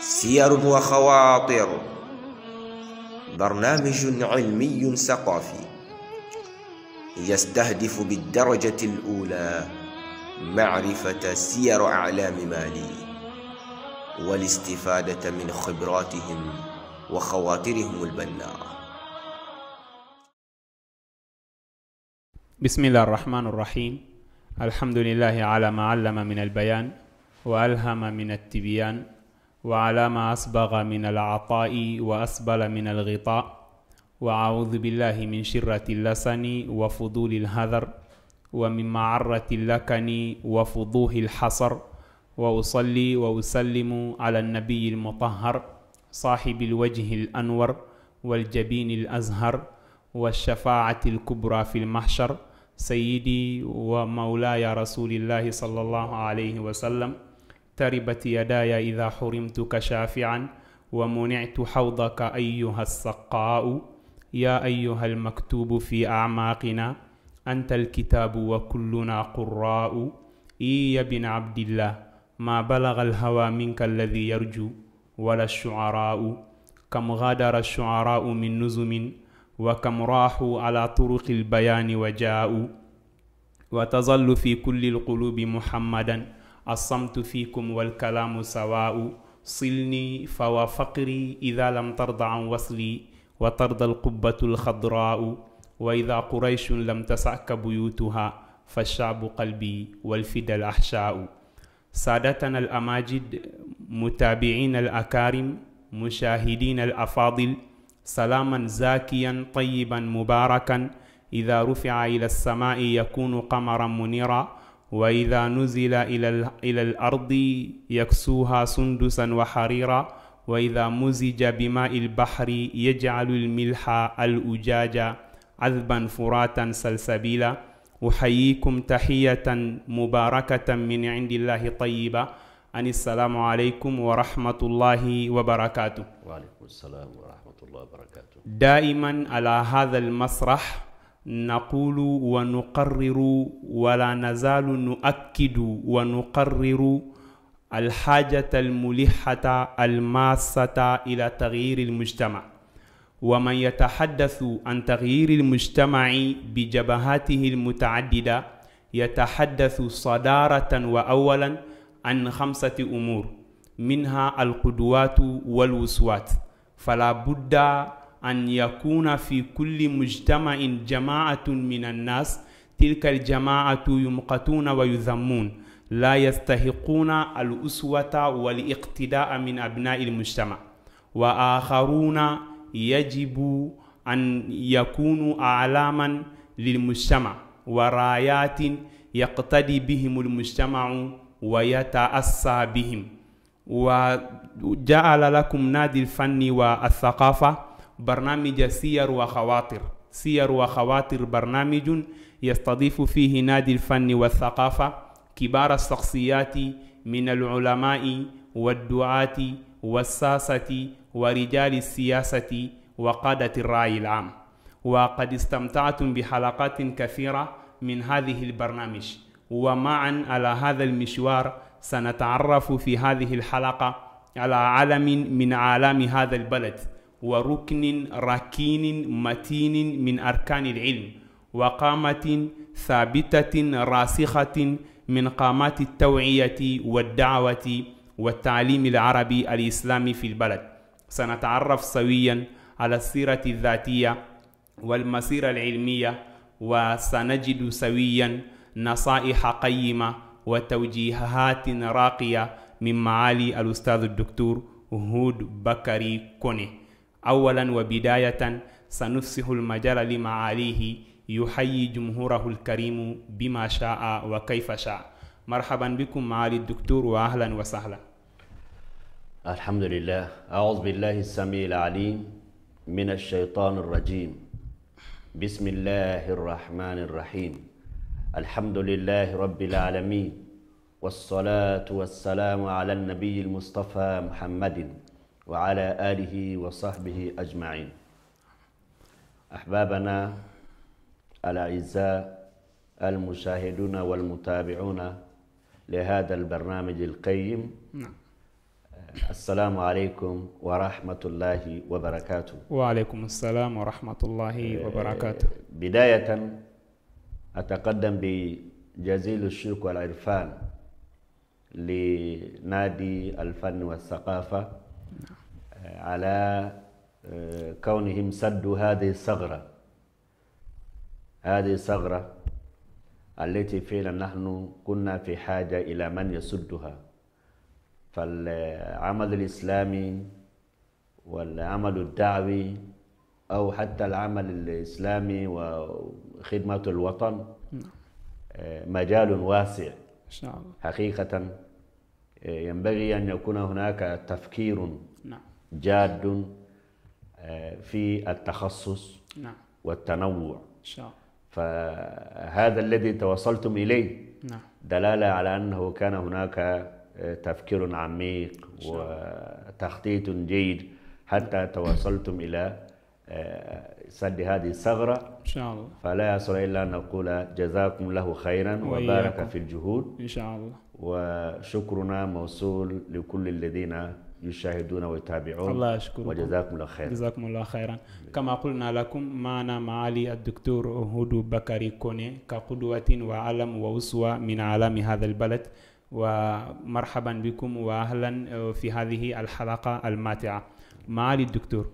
سير وخواطر. برنامج علمي ثقافي يستهدف بالدرجة الأولى معرفة سير أعلام مالي والاستفادة من خبراتهم وخواطرهم البناءة بسم الله الرحمن الرحيم. الحمد لله على ما علم من البيان وألهم من التبيان وعلى ما أسبغ من العطاء وأسبل من الغطاء. وأعوذ بالله من شرة اللسن وفضول الهذر ومن معرة اللكن وفضوح الحصر. وأصلي وأسلم على النبي المطهر صاحب الوجه الأنور والجبين الأزهر والشفاعة الكبرى في المحشر سيدي ومولاي رسول الله صلى الله عليه وسلم. تربت يداي إذا حرمتك شافعا ومنعت حوضك أيها السقاء. يا أيها المكتوب في أعماقنا أنت الكتاب وكلنا قراء. إي يا ابن عبد الله ما بلغ الهوى منك الذي يرجو ولا الشعراء. كم غادر الشعراء من نزم وكم راحوا على طرق البيان وجاءوا. وتظل في كل القلوب محمدا الصمت فيكم والكلام سواء. صلني فوفقري إذا لم ترضى عن وصلي وترضى القبة الخضراء. وإذا قريش لم تسعك بيوتها فالشعب قلبي والفدا الأحشاء. سادتنا الأماجد متابعين الأكارم مشاهدين الأفاضل سلاما زاكيا طيبا مباركا. إذا رفع إلى السماء يكون قمرا منيرا. وإذا نزل إلى, إلى الأرض يكسوها سندسا وحريرا وإذا مزج بماء البحر يجعل الملح الأجاج عذبا فراتا سلسبيلا. أحييكم تحية مباركة من عند الله طيبة. أن السلام عليكم ورحمة الله وبركاته. وعليكم السلام ورحمة الله وبركاته. دائما على هذا المسرح نقول ونقرر ولا نزال نؤكد ونقرر الحاجة الملحة الماسة إلى تغيير المجتمع. ومن يتحدث عن تغيير المجتمع بجبهاته المتعددة يتحدث صدارة وأولا عن خمسة أمور منها القدوات والوسوات. فلا بد أن يكون في كل مجتمع جماعة من الناس تلك الجماعة يمقتون ويذمون لا يستحقون الأسوة والاقتداء من أبناء المجتمع. وآخرون يجب أن يكونوا أعلاما للمجتمع ورايات يقتدي بهم المجتمع ويتأسى بهم. وجعل لكم نادي الفن والثقافة برنامج سير وخواطر. سير وخواطر برنامج يستضيف فيه نادي الفن والثقافة كبار الشخصيات من العلماء والدعاة والساسة ورجال السياسة وقادة الرأي العام. وقد استمتعتم بحلقات كثيرة من هذه البرنامج. ومعا على هذا المشوار سنتعرف في هذه الحلقة على علم من أعلام هذا البلد. وركن ركين متين من أركان العلم وقامة ثابتة راسخة من قامات التوعية والدعوة والتعليم العربي الإسلامي في البلد. سنتعرف سويا على السيرة الذاتية والمسيرة العلمية وسنجد سويا نصائح قيمة وتوجيهات راقية من معالي الأستاذ الدكتور هود بكري كوني. أولا وبداية سنفسح المجال لمعاليه يحيي جمهوره الكريم بما شاء وكيف شاء. مرحبا بكم معالي الدكتور وأهلا وسهلا. الحمد لله. أعوذ بالله السميع العليم من الشيطان الرجيم. بسم الله الرحمن الرحيم. الحمد لله رب العالمين والصلاة والسلام على النبي المصطفى محمد. وعلى آله وصحبه أجمعين. أحبابنا الأعزاء المشاهدون والمتابعون لهذا البرنامج القيم نعم. السلام عليكم ورحمة الله وبركاته. وعليكم السلام ورحمة الله وبركاته. بداية أتقدم بجزيل الشكر والعرفان لنادي الفن والثقافة. على آه، كونهم سدوا هذه الثغرة. هذه الثغرة التي فعلا نحن كنا في حاجة إلى من يسدها. فالعمل الإسلامي والعمل الدعوي أو حتى العمل الإسلامي وخدمة الوطن آه، مجال واسع. حقيقة آه، ينبغي أن يكون هناك تفكير. نعم. جاد آه، في التخصص نعم. والتنوع. إن شاء الله. فهذا الذي توصلتم إليه نعم. دلالة على أنه كان هناك آه، تفكير عميق وتخطيط جيد حتى توصلتم إلى آه، سد هذه الثغرة. إن شاء الله. فلا يصل إلا أن نقول جزاكم الله خيرا وبارك. في الجهود. إن شاء الله. وشكرنا موصول لكل الذين يشاهدون ويتابعون. الله يشكركم. وجزاكم الله خيرا. جزاكم الله خيرا. كما قلنا لكم معنا معالي الدكتور هدو بكري كوني كقدوة وعلم وأسوة من أعلام هذا البلد. ومرحبا بكم وأهلا في هذه الحلقة الماتعة. معالي الدكتور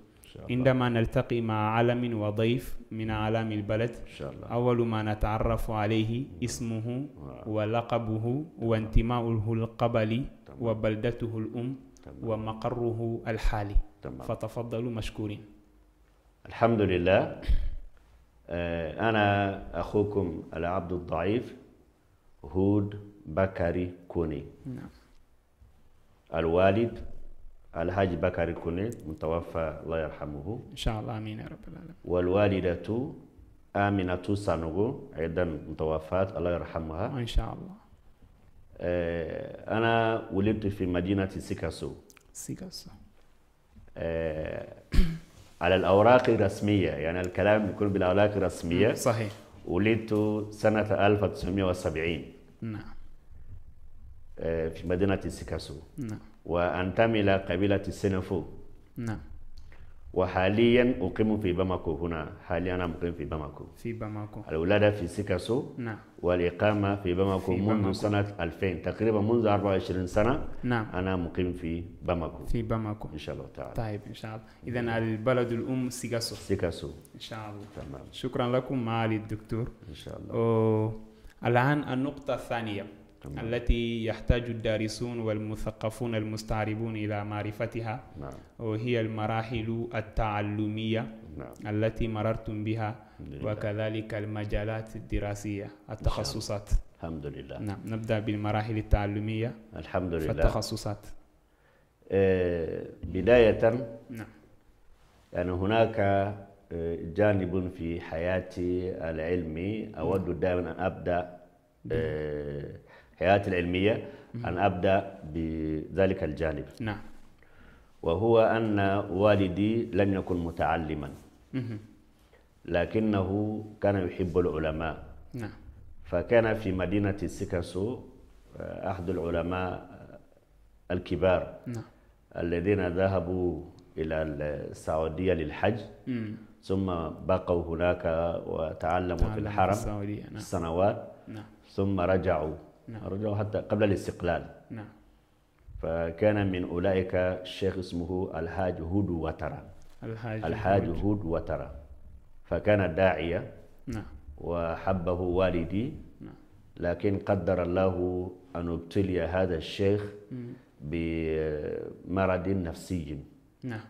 عندما نلتقي مع علم وضيف من أعلام البلد إن شاء الله. أول ما نتعرف عليه اسمه ولقبه وانتماؤه القبلي وبلدته الأم. ومقره الحالي. تمام. فتفضلوا مشكورين. الحمد لله. آه، أنا أخوكم العبد الضعيف هود بكري كوني. نعم. الوالد الحاج بكري كوني متوفى الله يرحمه. إن شاء الله آمين يا رب العالمين. والوالدة آمنة سانوغو أيضا متوفاة الله يرحمها. إن شاء الله. أنا ولدت في مدينة سيكاسو. سيكاسو. آه، على الأوراق الرسمية يعني الكلام يكون بالأوراق الرسمية. صحيح. ولدت سنة 1970 نعم. آه، في مدينة سيكاسو. نعم. وأنتمي إلى قبيلة السينوفو نعم. وحاليا أقيم في باماكو هنا. حاليا أنا مقيم في باماكو. في باماكو. الولادة في سيكاسو. نعم. والإقامة في باماكو في منذ باماكو. سنة 2000 تقريبا منذ 24 سنة. نعم. أنا مقيم في باماكو. في باماكو. إن شاء الله تعالى. طيب إن شاء الله. إذا البلد الأم سيكاسو. سيكاسو. إن شاء الله. تمام. شكرا لكم معالي الدكتور. إن شاء الله. أوه، الآن النقطة الثانية. التي يحتاج الدارسون والمثقفون المستعربون إلى معرفتها. نعم. وهي المراحل التعلمية نعم. التي مررتم بها لله. وكذلك المجالات الدراسية التخصصات. الحمد لله. نعم نبدأ بالمراحل التعلمية. الحمد لله. فالتخصصات. آه، بداية نعم. يعني هناك آه، جانب في حياتي العلمي. أود دائما أن أبدأ آه، حياتي العلمية أن أبدأ بذلك الجانب. نعم. وهو أن والدي لم يكن متعلما. لكنه كان يحب العلماء. نعم. فكان في مدينة سيكاسو آه، أحد العلماء الكبار. نعم. الذين ذهبوا إلى السعودية للحج. مم. ثم بقوا هناك وتعلموا في الحرم السعودية نعم. سنوات. نعم. ثم رجعوا. نعم. رجعوا حتى قبل الاستقلال. نعم. فكان من أولئك الشيخ اسمه الحاج هود وترى. الحاج الحاج هود. وترى. فكان داعية نعم. وحبه والدي. نعم. لكن قدر الله أن ابتلي هذا الشيخ مم. بمرض نفسي. نعم.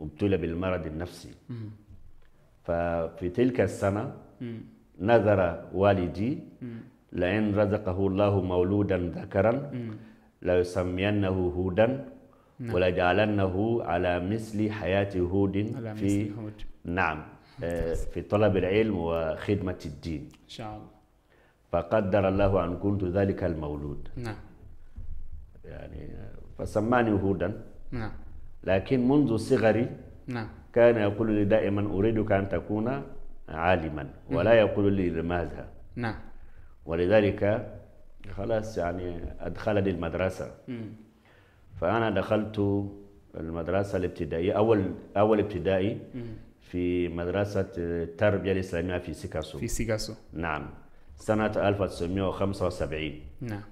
ابتلي بالمرض النفسي. مم. ففي تلك السنة مم. نذر والدي مم. لئن رزقه الله مولودا ذكرا. ليسمينه هودا نعم. ولجعلنه على مثل حياة هود على في نعم آه، في طلب العلم وخدمة الدين. إن شاء الله. فقدر الله أن كنت ذلك المولود. نعم. يعني آه، فسماني هودا. نعم. لكن منذ صغري نعم. كان يقول لي دائما أريدك أن تكون عالما ولا يقول لي لماذا؟ نعم. ولذلك خلاص يعني أدخلني المدرسة. فأنا دخلت المدرسة الابتدائية أول أول ابتدائي في مدرسة التربية الإسلامية في سيكاسو. في سيغاسو نعم. سنة 1975 نعم.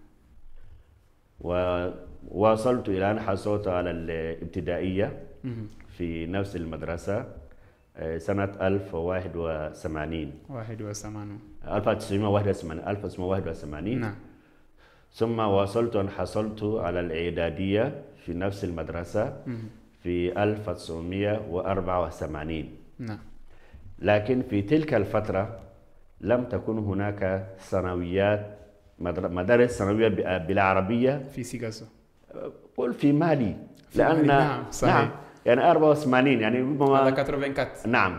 وواصلت إلى أن حصلت على الابتدائية في نفس المدرسة. سنة 1081 81 1981 1981 نعم. ثم واصلت أن حصلت على الإعدادية في نفس المدرسة في 1984 نعم. لكن في تلك الفترة لم تكن هناك ثانويات مدارس ثانوية بالعربية. في سيغاسو قل في مالي في لأن مالي، نعم، صحيح. نعم يعني 84 يعني هذا ربما 84 نعم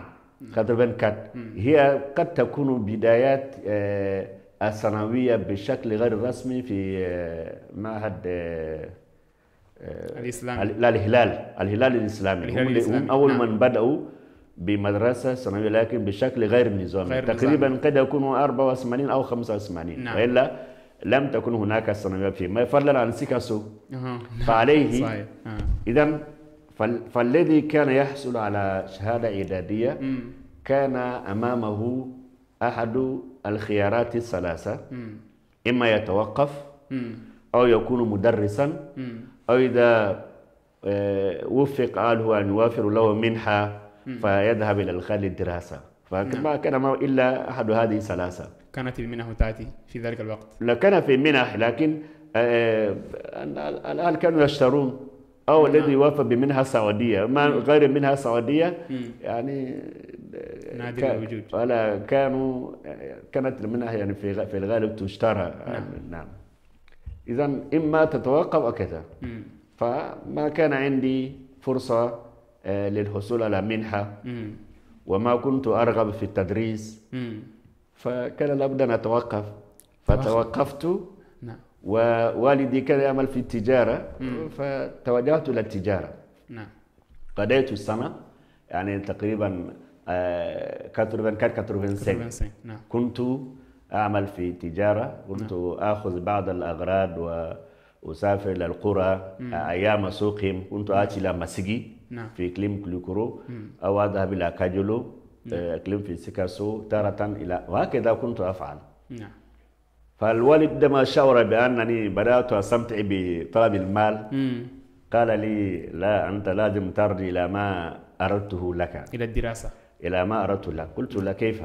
84 هي قد تكون بدايات آه، الثانوية بشكل غير رسمي في آه، معهد آه، الإسلامي. ال- لا الهلال الهلال الإسلامي. الهلال هم, اللي- هم الإسلامي، أول نعم. من بدأوا بمدرسة ثانوية لكن بشكل غير نظامي. غير تقريبا قد يكون 84 أو 85 نعم. وإلا لم تكن هناك ثانوية فيما فضلا عن سيكاسو. فعليه. إذا فالذي كان يحصل على شهادة إعدادية. كان أمامه أحد الخيارات الثلاثة. إما يتوقف. أو يكون مدرسا. أو إذا آه، وفق أهله أن يوافر له منحة فيذهب إلى الخارج للدراسة. فما كان معه إلا أحد هذه الثلاثة. كانت المنح تأتي في ذلك الوقت. لا كان في منح لكن آه، الآن كانوا يشترون. أو الذي يوافق بمنحة سعودية. ما غير منحة سعودية يعني نادر الوجود. ولا كانوا كانت المنح يعني في في الغالب تشترى نعم. إذا إما تتوقف أو كذا. فما كان عندي فرصة آه، للحصول على منحة. وما كنت أرغب في التدريس. فكان لابد أن أتوقف. فتوقفت. نعم ووالدي كان يعمل في التجارة فتوجهت إلى التجارة. نعم. قضيت السنة يعني تقريبا آه، 84 85 85 نعم. كنت أعمل في تجارة كنت آخذ بعض الأغراض وأسافر إلى القرى أيام سوقهم. كنت آتي إلى ماسيجي نعم. في إقليم كليكورو. أو أذهب إلى كاجولو آه، إقليم في سيكاسو تارة إلى وهكذا كنت أفعل. نعم. فالوالد عندما شعر بأنني بدأت أستمتع بطلب المال. مم. قال لي لا أنت لازم ترجع إلى ما أردته لك. إلى الدراسة. إلى ما أردت لك. قلت له كيف؟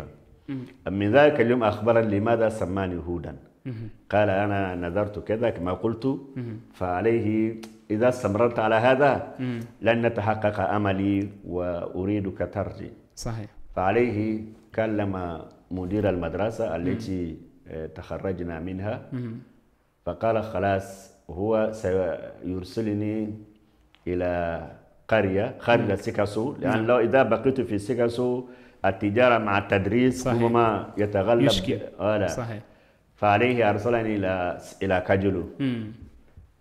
من ذلك اليوم أخبرني لماذا سماني هودا. قال أنا نذرت كذا كما قلت. فعليه إذا استمررت على هذا لن نتحقق أملي وأريدك ترجع. صحيح. فعليه كلم مدير المدرسة التي تخرجنا منها. فقال خلاص هو سيرسلني إلى قرية خارج سيكاسو لأن لو إذا بقيت في سيكاسو التجارة مع التدريس صحيح. ربما يتغلب. يشكل. آه. صحيح. فعليه أرسلني إلى إلى كاجولو.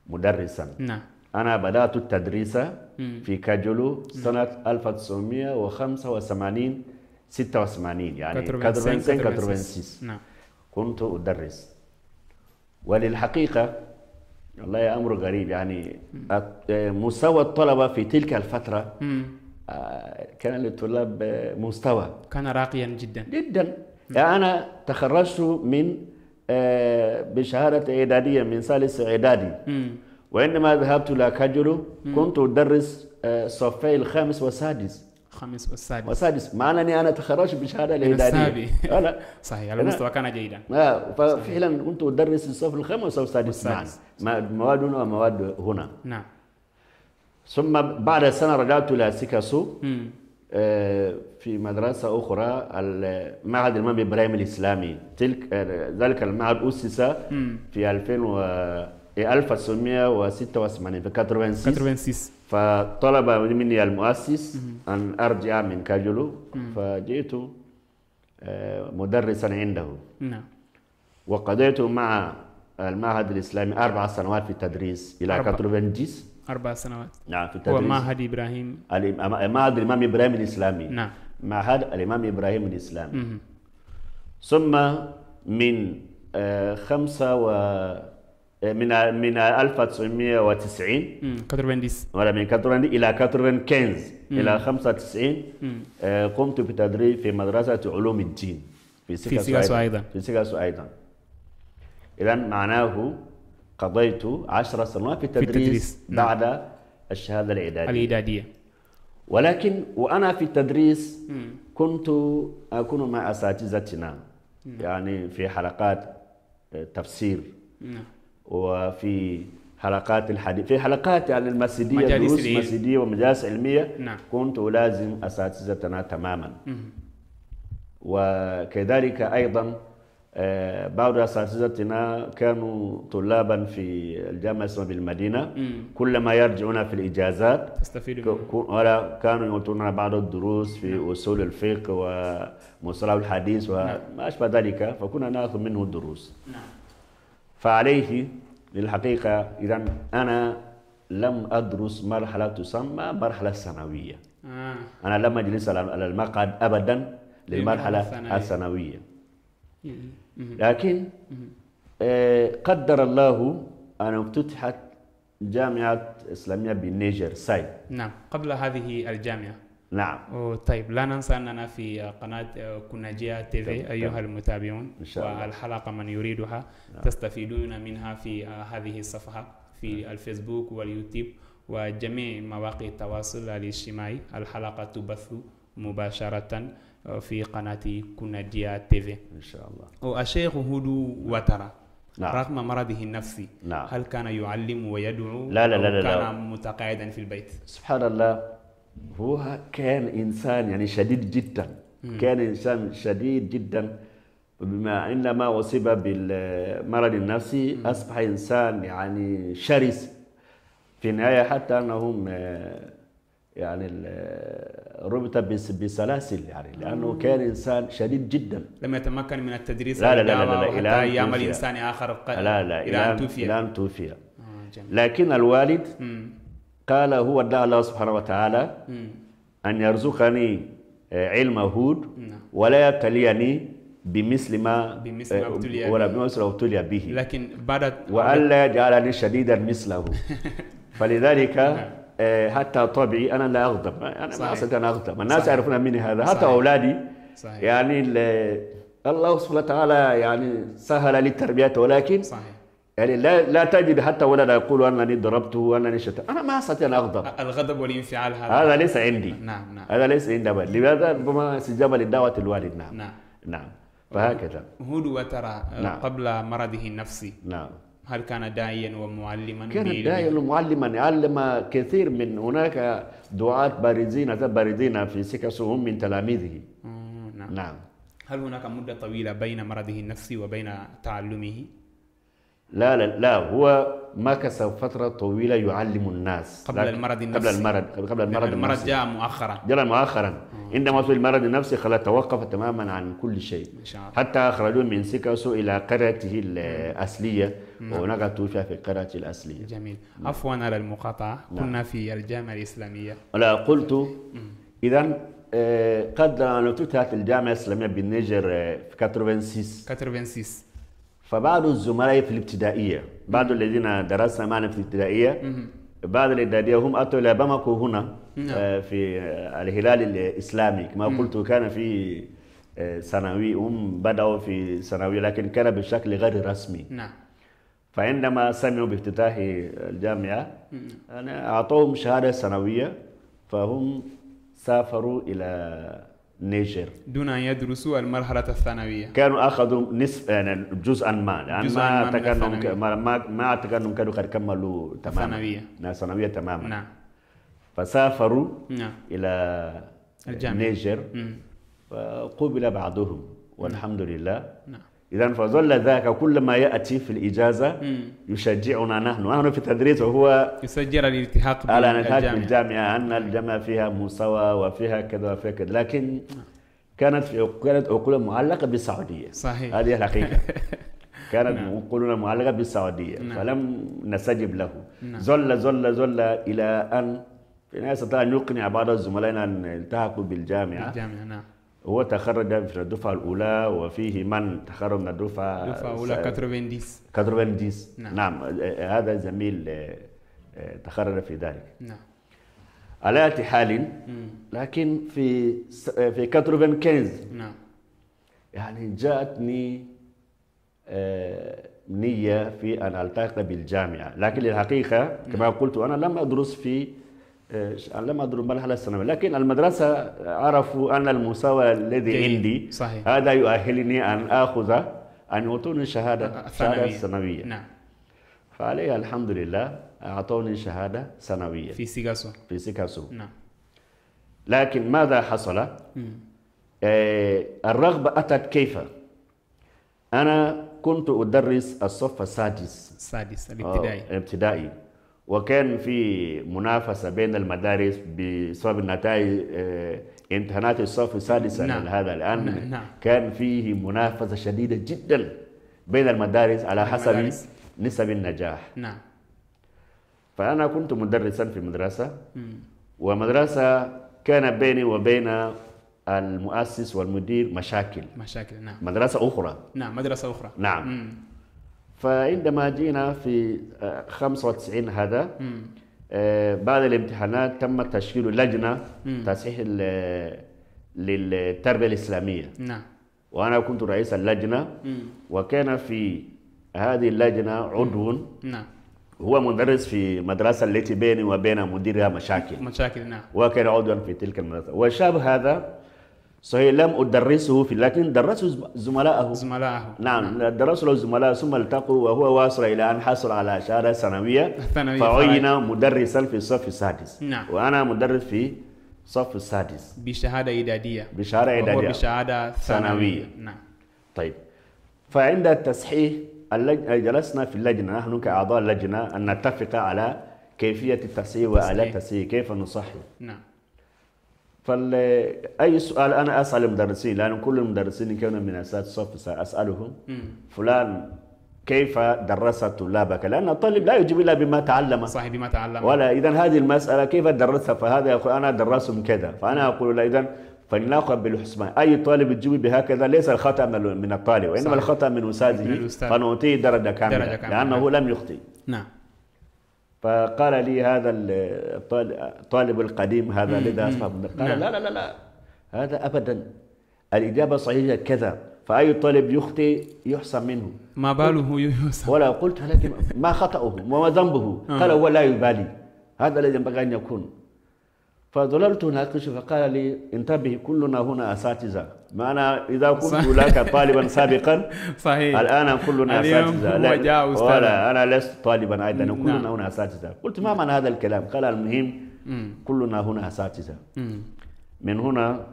مدرسا. نعم. أنا بدأت التدريس في كاجولو سنة 1985 86 يعني 85 86 نعم. كنت أدرس. وللحقيقة والله أمر غريب يعني مستوى الطلبة في تلك الفترة. آه، كان للطلاب مستوى. كان راقيا جدا. جدا. يعني أنا تخرجت من آه، بشهادة إعدادية من ثالث إعدادي. وعندما ذهبت إلى كاجولو كنت أدرس آه، صفي الخامس والسادس. الخامس والسادس. والسادس. مع أنني أنا تخرجت السابع. آه، لا صحيح المستوى كان جيدا. آه، ففعلا كنت أدرس الصف الخامس والسادس. معا. مع مواد هنا ومواد هنا. نعم. ثم بعد سنة رجعت إلى سيكاسو. آه، في مدرسة أخرى المعهد الإمام إبراهيم الإسلامي. تلك آه، ذلك المعهد أسس في 2000 و 1986 في 86 86 فطلب مني المؤسس أن أرجع من كاجولو فجئت آه، مدرسا عنده. نعم. وقضيت مع المعهد الإسلامي أربع سنوات في التدريس إلى. 90 أربع سنوات. نعم في هو التدريس. معهد إبراهيم. معهد الإمام إبراهيم الإسلامي. نعم. معهد الإمام إبراهيم الإسلامي. ثم من آه، خمسة و من من 1990 مم. 90 ولا من 90 إلى 95 إلى 95 آه، قمت بتدريب في مدرسة علوم الدين. في سيكاسو أيضاً. في سيكاسو أيضا اذا معناه قضيت 10 سنوات في التدريس, التدريس. نعم. بعد الشهادة الإعدادية. الإعدادية. ولكن وأنا في التدريس كنت أكون مع أساتذتنا. يعني في حلقات آه، تفسير. نعم. وفي حلقات الحديث في حلقات يعني المسجديه مجالس دروس العلم. مسجديه ومجالس علمية نعم. كنت ألازم أساتذتنا تماما. وكذلك أيضا آه، بعض أساتذتنا كانوا طلابا في الجامعة الإسلامية بالمدينة. كلما يرجعون في الإجازات ولا كانوا يعطونا بعض الدروس في أصول الفقه ومصطلح الحديث وما أشبه ذلك فكنا نأخذ منه الدروس. نعم. فعليه للحقيقة إذا أنا لم أدرس مرحلة تسمى مرحلة ثانويه آه. أنا لم أجلس على المقعد ابدا للمرحلة الثانوية. لكن آه، قدر الله أن افتتحت جامعة إسلامية بالنيجر ساي نعم قبل هذه الجامعة. نعم طيب لا ننسى أننا في قناة آه، كناجيا TV تمام. أيها المتابعون إن شاء الله. والحلقة من يريدها تستفيدون منها في آه، هذه الصفحة في الفيسبوك واليوتيوب وجميع مواقع التواصل الاجتماعي الحلقة تبث مباشرة آه، في قناة كناجيا تي في إن شاء الله والشيخ هودو وترى نعم. رغم مرضه النفسي نعم. هل كان يعلم ويدعو لا- لا- لا- لا- لا. كان متقاعدا في البيت سبحان الله هو كان إنسان يعني شديد جدا. كان إنسان شديد جدا. بما عندما اصيب بالمرض النفسي أصبح إنسان يعني شرس. في النهاية حتى أنهم آه، يعني ال- ربط بس- بسلاسل يعني لأنه كان إنسان شديد جدا. لم يتمكن من التدريس لا- لا- لا- لا- لا، وحتى إلى أن يعمل. إنسان آخر ق- لا لا إلى أن توفي. إلى أن توفي. آه،. لكن الوالد مم. قال هو ادعى الله سبحانه وتعالى. أن يرزقني آه، علم هود نعم. ولا يبتليني بمثل ما بمثل ما آه، ابتلي ولا به. بمثل ما ابتلي به لكن بعد وألا يجعلني شديدا مثله فلذلك آه، حتى طبعي أنا لا أغضب أنا صحيح. ما أستطيع أن أغضب الناس صحيح. يعرفون مني هذا حتى صحيح. أولادي صحيح. يعني ال- الله سبحانه وتعالى يعني سهل لي تربيته ولكن صحيح يعني لا لا تجد حتى ولد يقول أنني ضربته وأنني شتمت أنا ما أستطيع أن أغضب. الغضب والانفعال هذا. هذا ليس عندي. نعم نعم. هذا ليس عندنا بل لماذا؟ ربما استجابة لدعوة الوالد. نعم. نعم. نعم. فهكذا. هود وترى آه، نعم. قبل مرضه النفسي. نعم. هل كان داعيا ومعلما كان بعلمه؟ دائما معلما علم كثير من هناك دعاة بارزين بارزين في سكسهم من تلاميذه. نعم. نعم. هل هناك مدة طويلة بين مرضه النفسي وبين تعلمه؟ لا لا لا هو مكث فترة طويلة يعلم الناس. قبل المرض قبل النفسي. المرض قبل المرض المرض جاء مؤخرا. جرى مؤخرا. عندما وصل المرض النفسي خلاص توقف تماما عن كل شيء. حتى أخرجوه من سيكاسو إلى قريته الأصلية. وهناك توفي في قريته الأصلية. جميل. عفوا على المقاطعة. نعم. كنا في الجامعة الإسلامية. ولا قلت إذا آه، قد افتتحت الجامعة الإسلامية بالنيجر آه، في 86 86 فبعض الزملاء في الابتدائية بعض الذين درسنا معنا في الابتدائية بعض الابتدائية هم أتوا إلى باماكو هنا نعم. آه، في آه، الهلال الإسلامي. كما قلت كان في آه، ثانوي هم بدأوا في ثانوي لكن كان بشكل غير رسمي. نعم. فعندما سمعوا بافتتاح الجامعة أنا أعطوهم شهادة سنوية فهم سافروا إلى نيجر. دون أن يدرسوا المرحلة الثانوية. كانوا أخذوا نصف يعني جزءا ما لأن ما الثانوية. ما ما أنهم كانوا قد كملوا تماما. الثانوية. نعم ثانوية تماما. نعم. فسافروا نعم. إلى الجامعة. نيجر. مم. فقبل بعضهم والحمد لله. نعم. إذا فظل ذاك كلما يأتي في الإجازة. يشجعنا نحن. نحن في التدريس وهو يسجل الالتحاق بالجامعة. الجامعة أن الجامعة فيها مستوى وفيها كذا وفيها كذا. لكن كانت في كانت عقولنا معلقة بالسعودية. صحيح. هذه الحقيقة. كانت عقولنا معلقة بالسعودية. نعم. فلم نستجب له. نعم. زل زل زل إلى أن في النهاية استطاع أن يقنع بعض الزملاء أن التحقوا بالجامعة. الجامعة نعم. هو تخرج في الدفعة الأولى وفيه من تخرج من الدفعة دفعة أولى 90 90 نعم. نعم. هذا زميل آه، آه، تخرج في ذلك. نعم. على أي حال لكن في آه، في 95 نعم. يعني جاءتني نية في أن ألتحق بالجامعة. لكن للحقيقة كما قلت أنا لم أدرس في لم أدرس المرحلة الثانوية. لكن المدرسة عرفوا أن المستوى الذي. عندي صحيح. هذا يؤهلني أن آخذ أن يعطوني شهادة شهادة الثانوية ثانوية. نعم. فعليه الحمد لله أعطوني شهادة ثانوية. في سيغاسو. في سيكاسو نعم. لكن ماذا حصل؟ آه، الرغبة أتت كيف؟ أنا كنت أدرس الصف السادس. السادس آه، الابتدائي الابتدائي. وكان في منافسة بين المدارس بسبب نتائج آه، امتحانات الصف السادس نعم. من هذا الآن نعم، نعم. كان فيه منافسة شديدة جدا بين المدارس على حسب المدارس. نسب النجاح. نعم. فأنا كنت مدرسا في مدرسة. ومدرسة كان بيني وبين المؤسس والمدير مشاكل. مشاكل نعم. مدرسة أخرى. نعم مدرسة أخرى. نعم. مم. فعندما جينا في آه، 95 هذا آه، بعد الامتحانات تم تشكيل لجنة تصحيح ال- للتربية الإسلامية. نعم. وأنا كنت رئيس اللجنة. وكان في هذه اللجنة عضو. نعم. هو مدرس في مدرسة التي بيني وبين مديرها مشاكل. مشاكل نعم. وكان عضوا في تلك المدرسة. والشاب هذا صحيح لم أدرسه في لكن درسه زملائه زملائه نعم درسوا له زملاء ثم التقوا وهو واصل إلى أن حصل على شهاده ثانوية. الثانوية فعين مدرسا في الصف السادس. نعم. وأنا مدرس في الصف السادس. بشهادة إعدادية. بشهادة وهو إعدادية. بشهادة ثانوية. ثانوية. نعم. طيب. فعند التصحيح اللج... جلسنا في اللجنة. نحن كأعضاء اللجنة أن نتفق على كيفية التصحيح وعلى التصحيح كيف نصحح. نعم. فال أي سؤال أنا أسأل المدرسين لأن كل المدرسين كانوا من أساتذة الصف اسالهم فلان كيف درست طلابك لأن الطالب لا يجيب إلا بما تعلم صحيح بما تعلم ولا اذا هذه المسألة كيف درستها فهذا يقول أنا درسهم كذا. فأنا أقول له اذا فلنأخذ بالحسبان. أي طالب يجيب بهكذا ليس الخطا من من الطالب وإنما. الخطا من أستاذه. فنعطيه درجة كاملة درجة كاملة. لأنه لم يخطئ. نعم. فقال لي هذا الطال- الطالب القديم هذا اصبح من- قال نعم. لا لا لا لا. هذا ابدا. الإجابة صحيحة كذا. فأي طالب يخطئ يحسن منه. ما باله يوسف. ولا قلت لكن ما خطأه وما ذنبه. قال هو لا يبالي. هذا الذي ينبغي أن يكون. فظللت اناقشه فقال لي انتبه كلنا هنا أساتذة ما أنا إذا كنت. لك طالبا سابقا صحيح الآن كلنا أساتذة. ولا أنا لست طالبا أيضا كلنا نعم. هنا أساتذة قلت ما معنى هذا الكلام قال المهم كلنا هنا أساتذة. من هنا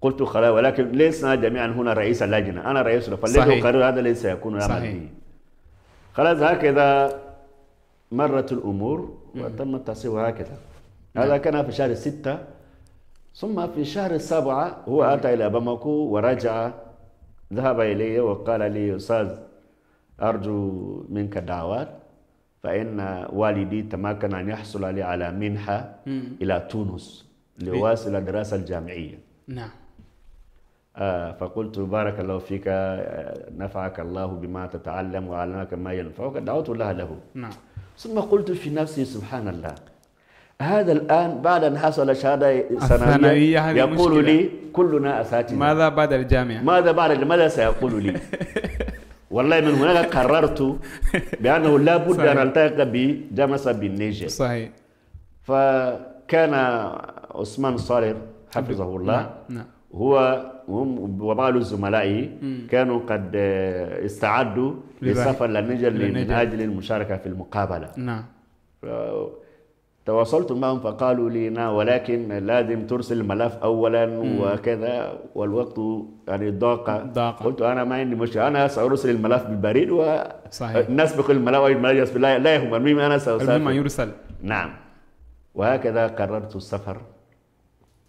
قلت خلاص ولكن لسنا جميعا هنا رئيس اللجنة أنا رئيس فالذي. يقرر هذا ليس يكون العمل. به خلاص هكذا مرت الأمور وتم التصوير هكذا هذا كان في شهر ستة. ثم في شهر السابعة هو أتى إلى باماكو ورجع ذهب إلي وقال لي أستاذ أرجو منك دعوات فإن والدي تمكن أن يحصل لي على منحة إلى تونس لأواصل الدراسة الجامعية. نعم. آه فقلت بارك الله فيك آه، نفعك الله بما تتعلم وعلمك ما ينفعك دعوت الله له. نعم. ثم قلت في نفسي سبحان الله. هذا الآن بعد أن حصل شهادة ثانوية يقول مشكلة. لي كلنا أساتذة. ماذا بعد الجامعة؟ ماذا بعد ماذا سيقول لي؟ والله من هناك قررت بأنه لا بد. أن ألتحق بجامعة بالنيجر صحيح. فكان عثمان صالح حفظه الله. نعم نعم. هو هم وبعض زملائه كانوا قد استعدوا. للسفر للنيجر من. أجل المشاركة في المقابلة. نعم. تواصلت معهم فقالوا لي نعم ولكن لازم ترسل الملف اولا وكذا والوقت يعني ضاق. قلت أنا ما عندي مشكلة أنا سأرسل الملف بالبريد صحيح. ونسبق الملف والملف لا لا يهم المهم أنا المهم ساسافر يرسل. نعم. وهكذا قررت السفر.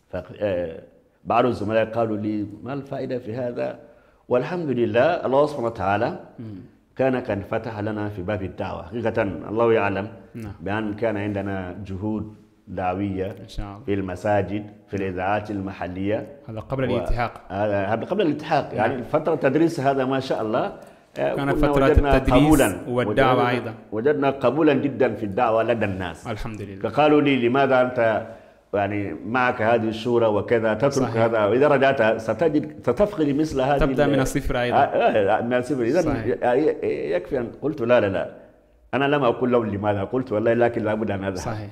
ف... آه، بعض الزملاء قالوا لي ما الفائدة في هذا؟ والحمد لله الله سبحانه وتعالى كان قد فتح لنا في باب الدعوة. حقيقة الله يعلم نعم. بأن كان عندنا جهود دعوية إن شاء الله. في المساجد في الإذاعات المحلية. هذا قبل الالتحاق. هذا قبل الالتحاق. يعني فترة تدريس هذا ما شاء الله آه، كانت فترة وجدنا التدريس قبولاً. والدعوة وجدنا- أيضاً. وجدنا قبولا جدا في الدعوة لدى الناس. الحمد لله. فقالوا لي لماذا أنت يعني معك هذه الشورى وكذا تترك صحيح. هذا. وإذا رجعت ستجد ستفقد مثل هذه تبدأ ال- من الصفر أيضاً. آه، آه، من الصفر. إذا صحيح. يكفي أن قلت لا لا لا. أنا لم أقول لهم لماذا قلت والله لكن لابد أن أذهب. صحيح.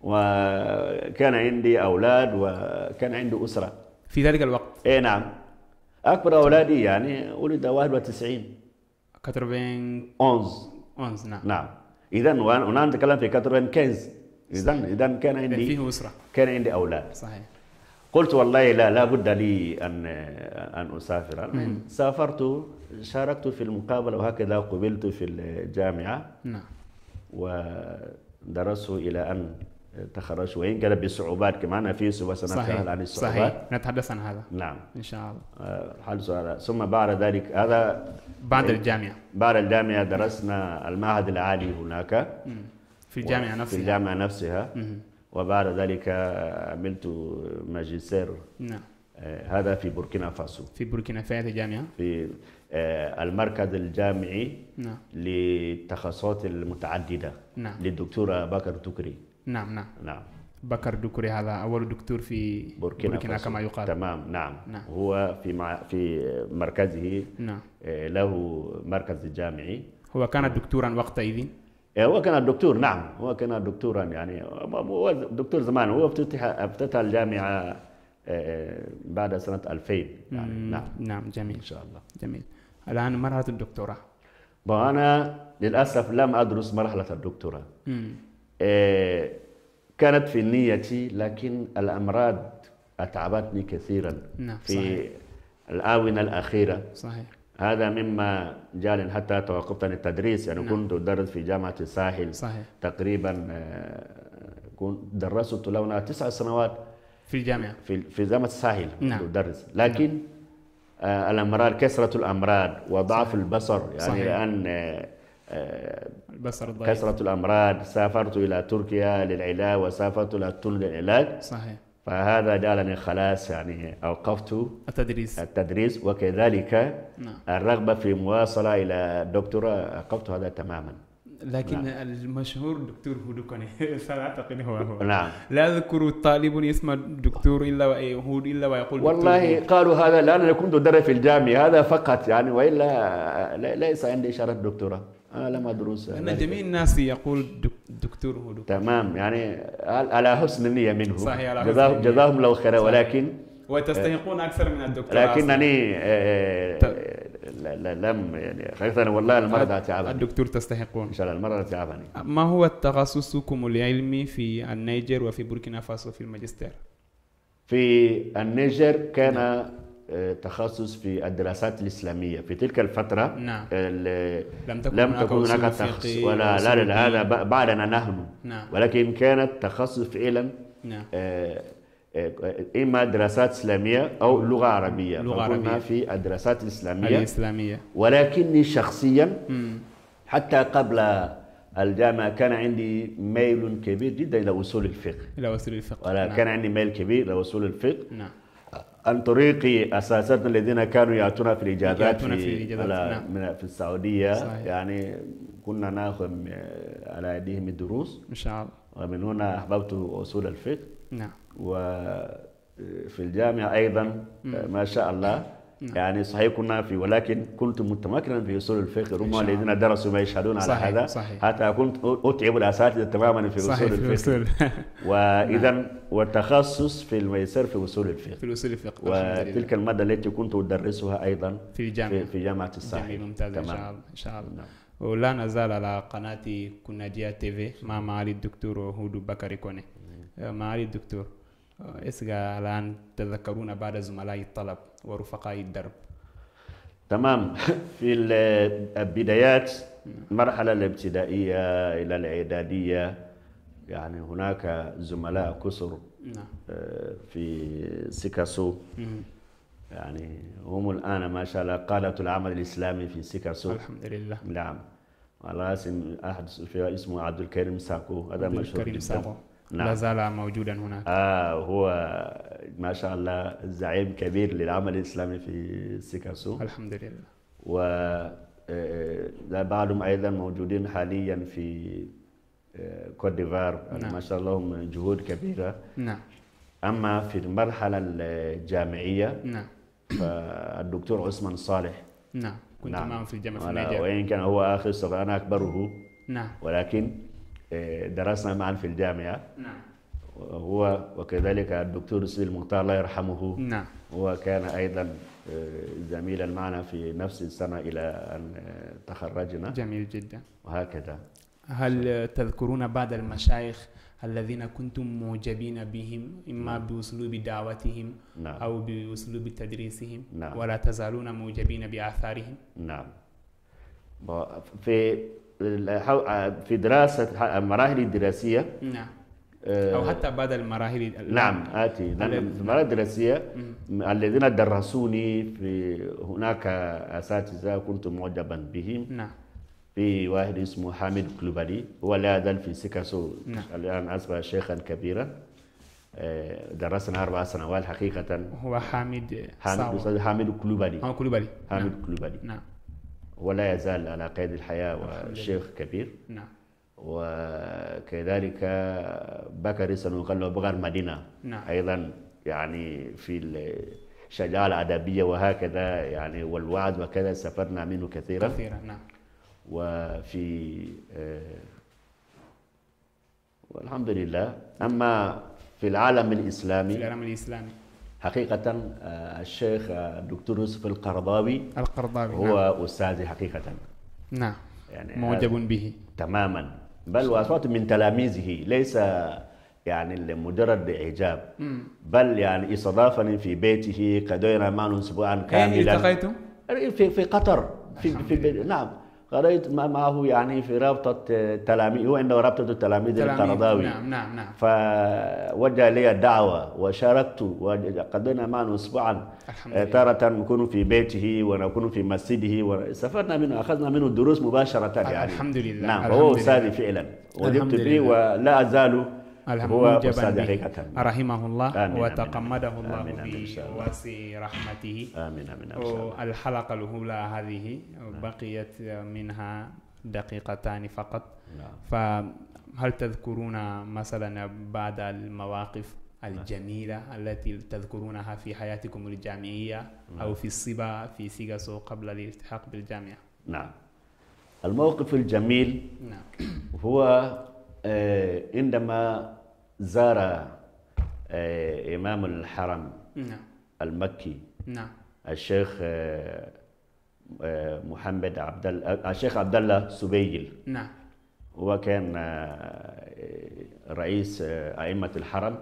وكان عندي أولاد وكان عندي أسرة. في ذلك الوقت. إيه نعم. أكبر أولادي يعني ولد 91 كتربين 11 أونز. نعم. نعم. إذا وأنا وأنا أتكلم في 95 إذا إذا كان عندي فيه أسرة. كان عندي أولاد. صحيح. قلت والله لا لا بد لي أن أن أسافر. سافرت شاركت في المقابلة وهكذا قبلت في الجامعة. نعم. ودرست إلى أن تخرجت. وإن كان بصعوبات كمان في سوى سنتكلم عن الصعوبات. صحيح. نتحدث عن هذا. نعم. إن شاء الله. حل سؤال. ثم بعد ذلك هذا بعد الجامعة. بعد الجامعة درسنا المعهد العالي هناك. مم. في الجامعة في نفسها. الجامعة نفسها. مم. وبعد ذلك عملت ماجستير. نعم. آه، هذا في بوركينا فاسو. في بوركينا في هذه الجامعة في المركز الجامعي نعم. للتخصصات المتعددة. نعم. للدكتور بكر تكري نعم نعم. نعم. بكر دكوري هذا أول دكتور في بوركينا, بوركينا فاسو. كما يقال. تمام نعم, نعم. هو في مع في مركزه. نعم. آه، له مركز جامعي. هو كان دكتورا وقتئذ. هو كان دكتور نعم هو كان دكتورا يعني هو دكتور زمان هو افتتح افتتح الجامعة آه، بعد سنة 2000 يعني. نعم. نعم جميل. إن شاء الله. جميل. الآن مرحلة الدكتوراه. وأنا للأسف لم أدرس مرحلة الدكتوراه. كانت في نيتي لكن الأمراض أتعبتني كثيرا نعم في صحيح. الآونة الأخيرة. صحيح. هذا مما جعلني حتى توقفت عن التدريس. يعني نعم. كنت أدرس في جامعة الساحل صحيح. تقريبا آه، كنت درست لنا تسع سنوات في الجامعة في في جامعة الساحل نعم. كنت أدرس. لكن آه، الأمراض كثرة الأمراض وضعف البصر. يعني صحيح. الآن آه، آه، البصر الضعيف كثرة الأمراض. سافرت إلى تركيا للعلاج وسافرت إلى تونس للعلاج. صحيح. فهذا جعلني خلاص يعني أوقفت التدريس. التدريس. وكذلك نعم. الرغبة في مواصلة إلى الدكتوراه أوقفت هذا تماما. لكن المشهور دكتور هودوكوني. فأعتقد هو هو. نعم. لا أذكر طالب اسمه الدكتور إلا ويهود إلا ويقول دكتور والله هود. قالوا هذا لأنني كنت أدرس في الجامعة. هذا فقط يعني وإلا لا- ليس عندي إشارة دكتوراه أنا لم أدرس لأن ذلك. جميع الناس يقول دك- دكتور هودوكوني تمام يعني على حسن النية منه صحيح، على حسن جزاه- النية. جزاهم الله خيرا صحيح. ولكن وتستحقون أكثر من الدكتوراه أصلاً. لكنني آه، لا- لم يعني حقيقة والله المرة تعبني الدكتور تستحقون إن شاء الله المرة تعبني ما هو تخصصكم العلمي في النيجر وفي بوركينا فاسو في الماجستير؟ في النيجر كان آه، تخصص في الدراسات الإسلامية. في تلك الفترة نعم. ال- لم تكن لم هناك تكن أصول هناك فقه تخصص. ولا لا لا, هذا بعدنا نحن. نعم. ولكن كانت تخصص فعلا نعم. آه، آه، إما دراسات إسلامية أو لغة عربية. لغة عربية. في الدراسات الإسلامية. الإسلامية. ولكني شخصيا مم. حتى قبل الجامعة كان عندي ميل كبير جدا إلى أصول الفقه. إلى وصول الفقه. نعم. كان عندي ميل كبير إلى أصول الفقه. نعم. عن طريق أساتذتنا الذين كانوا يأتون في الإجازات يأتون في في, على نعم. في السعودية. صحيح. يعني كنا ناخذ على أيديهم الدروس. إن شاء الله. ومن هنا أحببت أصول الفقه. نعم. وفي الجامعة أيضا آه، ما شاء الله يعني صحيح كنا في ولكن كنت متمكنا في أصول الفقه. ربما. الذين درسوا ما يشهدون على صحيح، هذا. صحيح. حتى كنت أتعب الأساتذة تماما في أصول الفقه. واذا والتخصص في الميسر في أصول الفقه. في الوصول الفقه. وتلك المادة التي كنت أدرسها أيضا في الجامعة. في, في جامعة الساحل جميل ممتاز تمام. شاء الله إن شاء الله. نعم. ولا نزال على قناة كناجيا تي في مع معالي الدكتور هودو بكري كوني. آه، معالي الدكتور. اسقى الآن تذكرون بعد زملاء الطلب ورفقاء الدرب. تمام. في ال- البدايات المرحلة الابتدائية إلى الإعدادية يعني هناك زملاء كثر نعم. آه، في سيكاسو. يعني هم الآن ما شاء الله قادة العمل الإسلامي في سيكاسو. الحمد لله نعم. على اسم أحد اسمه عبد الكريم ساكو هذا مشهور الكريم جدا. ساكو نعم. لا زال موجودا هناك. آه هو ما شاء الله زعيم كبير للعمل الإسلامي في سيكاسو. الحمد لله. و آه، آه، بعضهم أيضا موجودين حاليا في آه، كوت ديفوار نعم. ما شاء الله لهم جهود كبيرة. نعم. أما في المرحلة الجامعية نعم. فالدكتور عثمان صالح. نعم. كنت نعم. معه في الجامعة في النيجر وإن كان هو آخر صغير أنا أكبره. نعم. ولكن آه، درسنا معا في الجامعة. نعم. هو وكذلك الدكتور سيد المختار الله يرحمه. نعم. هو كان أيضا آه، زميلا معنا في نفس السنة إلى أن آه، تخرجنا. جميل جدا. وهكذا. هل تذكرون بعض المشايخ الذين كنتم معجبين بهم إما بأسلوب دعوتهم نعم. أو بأسلوب تدريسهم؟ نعم. ولا تزالون معجبين بآثارهم؟ نعم. في في دراسة المراحل الدراسية نعم. آه، أو حتى بعد المراحل ال- نعم آتي. المراحل الدراسية الذين درسوني في هناك أساتذة كنت معجبا بهم. نعم. في واحد اسمه حامد كلوبالي. هو لا يزال في سيكاسو. نعم. الآن أصبح شيخا كبيرا. آه، درسنا أربع سنوات حقيقة. هو حامد حامد حامد كلوبالي. هو كلوبالي. حامد كلوبالي. نعم. ولا يزال على قيد الحياة والشيخ كبير. نعم. وكذلك بكري سنقال له بغر مدينة. نعم. أيضا يعني في الشجاعة الأدبية وهكذا يعني والوعد وكذا سافرنا منه كثيرا. كثيرا نعم. وفي آه، والحمد لله. أما في العالم في الإسلامي العالم الإسلامي. حقيقة آه، الشيخ آه، الدكتور يوسف القرضاوي القرضاوي نعم. هو أستاذي حقيقة. نعم. يعني معجب به. تماما. بل وأصوات من تلاميذه ليس يعني لمجرد إعجاب. بل يعني استضافني في بيته قضينا معه أسبوعا أين كاملا. التقيتم؟ في في قطر. في في نعم. قضيت مع- معه يعني في رابطة تلاميذ هو عنده رابطة التلاميذ تلاميذ. القرضاوي نعم نعم نعم فوجه لي الدعوة وشاركت وقضينا معه الحمد آه،. تارة نكون في بيته ونكون في مسجده واستفدنا منه أخذنا منه الدروس مباشرة يعني الحمد لله. نعم الحمد فهو لله. أستاذي فعلا وجبت به. ولا أزال الحمد هو به حقيقة رحمه الله آمين، وتقمده آمين. الله. بواسع رحمته آمين آمين الحلقة الأولى هذه بقيت منها دقيقتان فقط. نعم. فهل تذكرون مثلا بعض المواقف الجميلة التي تذكرونها في حياتكم الجامعية أو في الصبا في سيغاسو قبل الالتحاق بالجامعة؟ نعم. الموقف الجميل نعم. هو آه، عندما زار آه، إمام الحرم نعم. المكي. نعم. الشيخ آه، محمد عبد آه، الشيخ عبد الله سبيل نعم. هو كان آه، رئيس آه، أئمة الحرم.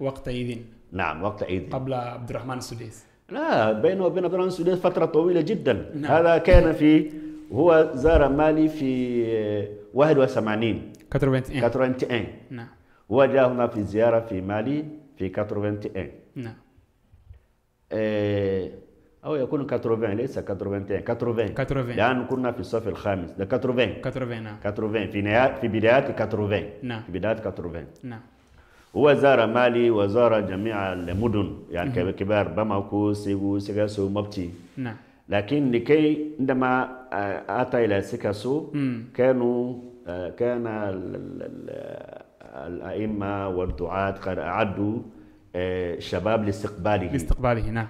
وقتئذ نعم وقت عيد قبل عبد الرحمن السديس. لا بينه وبين عبد الرحمن السوداني فترة طويلة جدا. نعم. هذا كان في هو زار مالي في آه، 81 81 81 نعم. هو جاء هنا في زيارة في مالي في 81 نعم. آه، أو يكون 80 ليس 81 80 80. لأن كنا في الصف الخامس ده 80 80 نعم. 80 في نهاية في بدايات 80 نعم. في بداية 80 نعم. هو زار مالي وزار جميع المدن يعني كبار باماكو سيغو سيغاسو مبتي. نعم. لكن لكي عندما آه، أتى إلى سيكاسو مم. كانوا آه، كان ال- ال- ال- الأئمة والدعاة قد أعدوا آه، شباب لاستقباله. لاستقباله نعم.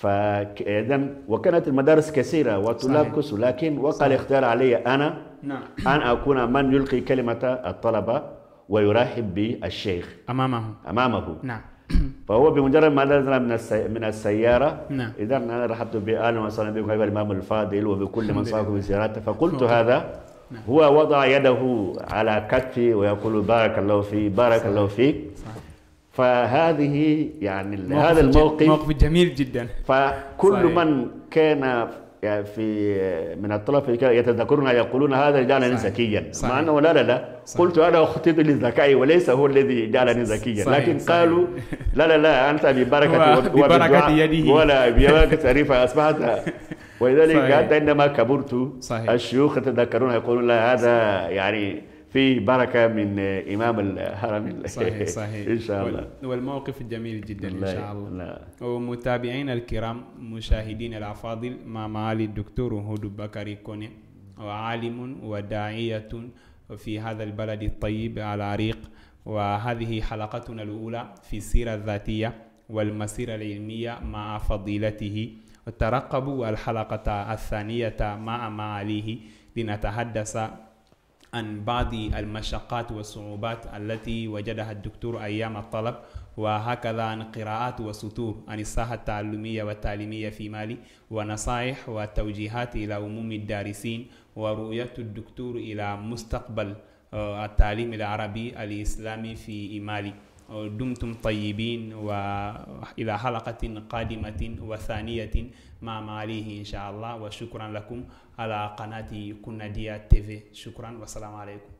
فإذا وكانت المدارس كثيرة وطلاب صحيح. كثر لكن وقع الاختيار علي أنا نعم. أن أكون من يلقي كلمة الطلبة ويرحب بالشيخ. أمامه. أمامه. نعم. فهو بمجرد ما نزل من السي... من السيارة. نعم. إذا أنا رحبت بأهلا وسهلا بكم أيها الإمام الفاضل وبكل من صاحب لله. زيارته. فقلت نعم. هذا هو وضع يده على كتفي ويقول بارك الله فيك بارك الله فيك. صحيح. فهذه يعني هذا الموقف موقف جميل جدا فكل صحيح. من كان يعني في من الطلبة كان يتذكرون يقولون هذا جعلني صحيح. ذكيا صحيح. مع أنه لا لا لا صحيح. قلت أنا اخطيت للذكاء وليس هو الذي جعلني ذكيا صحيح. لكن صحيح. قالوا لا لا لا أنت ببركة وبالدعاء يده. ولا ببركه شريفه أصبحت ولذلك صحيح. حتى عندما كبرت صحيح. الشيوخ يتذكرون يقولون لا هذا يعني في بركة من إمام الحرم صحيح صحيح. إن شاء الله. والموقف جميل جدا إن شاء الله. لا. ومتابعينا الكرام مشاهدين الأفاضل مع معالي الدكتور هدو بكري كوني وعالم وداعية في هذا البلد الطيب العريق. وهذه حلقتنا الأولى في السيرة الذاتية والمسيرة العلمية مع فضيلته. وترقبوا الحلقة الثانية مع معاليه لنتحدث عن بعض المشقات والصعوبات التي وجدها الدكتور أيام الطلب وهكذا عن قراءات وسطور عن الساحة التعلمية والتعليمية في مالي ونصائح وتوجيهات إلى عموم الدارسين ورؤية الدكتور إلى مستقبل آه، التعليم العربي الإسلامي في مالي. دمتم طيبين وإلى حلقة قادمة وثانية مع معاليه إن شاء الله. وشكرا لكم على قناة كنا ديا تيفي شكرا. والسلام عليكم.